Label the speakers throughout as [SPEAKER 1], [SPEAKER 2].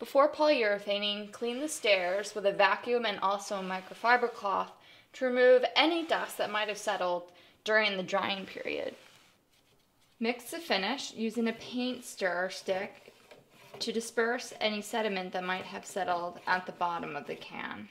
[SPEAKER 1] Before polyurethaning, clean the stairs with a vacuum and also a microfiber cloth to remove any dust that might have settled during the drying period. Mix the finish using a paint stir stick to disperse any sediment that might have settled at the bottom of the can.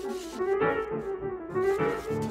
[SPEAKER 1] Thank you.